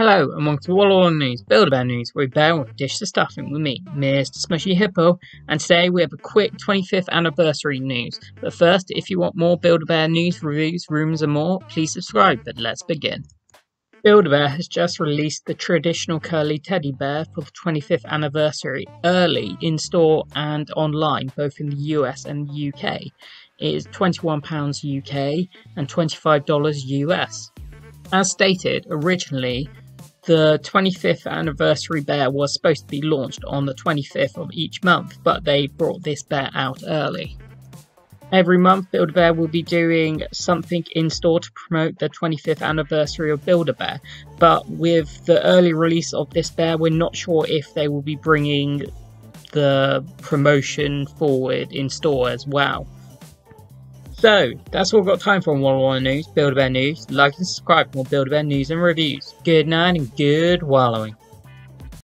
Hello and welcome to Wallow News, Build-A-Bear News, where we bear and dish the stuffing with me, Mr. Smushy Hippo, and today we have a quick 25th anniversary news. But first, if you want more Build-A-Bear news, reviews, rumors and more, please subscribe, but let's begin. Build-A-Bear has just released the traditional curly teddy bear for the 25th anniversary early in store and online, both in the US and the UK. It is £21 UK and $25 US. As stated, originally the 25th anniversary bear was supposed to be launched on the 25th of each month, but they brought this bear out early. Every month, Build a Bear will be doing something in store to promote the 25th anniversary of Build a Bear, but with the early release of this bear, we're not sure if they will be bringing the promotion forward in store as well. So, that's all we've got time for on Wallow Wallow News, Build-A-Bear News. Like and subscribe for more Build-A-Bear news and reviews. Good night and good wallowing.